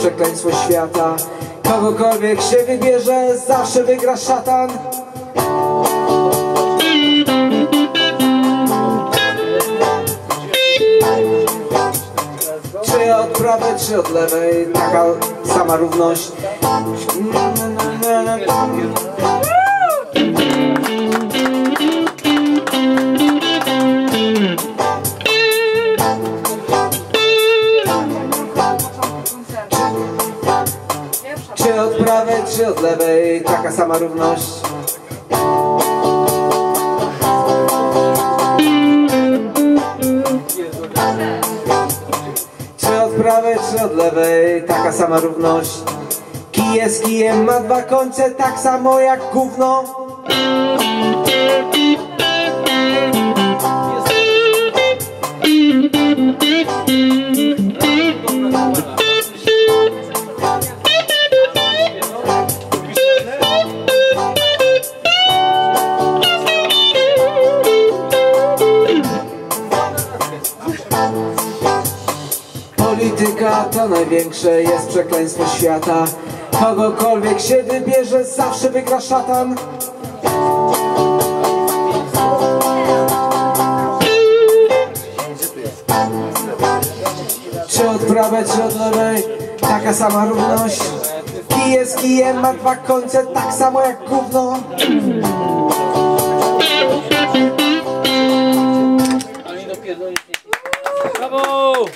przekleństwo świata. Kogokolwiek się wybierze, zawsze wygra szatan od prawej, czy od lewej, taka sama równość. Czy od prawej, czy od lewej, taka sama równość. Czy od prawej, czy od lewej, taka sama równość. Kije z kijem ma dwa końce, tak samo jak gówno Polityka to największe jest przekleństwo świata. Kogokolwiek się wybierze, zawsze wygra szatan. Czy od prawej, czy od lewej, taka sama równość? Kije z kijem ma dwa końce, tak samo jak gówno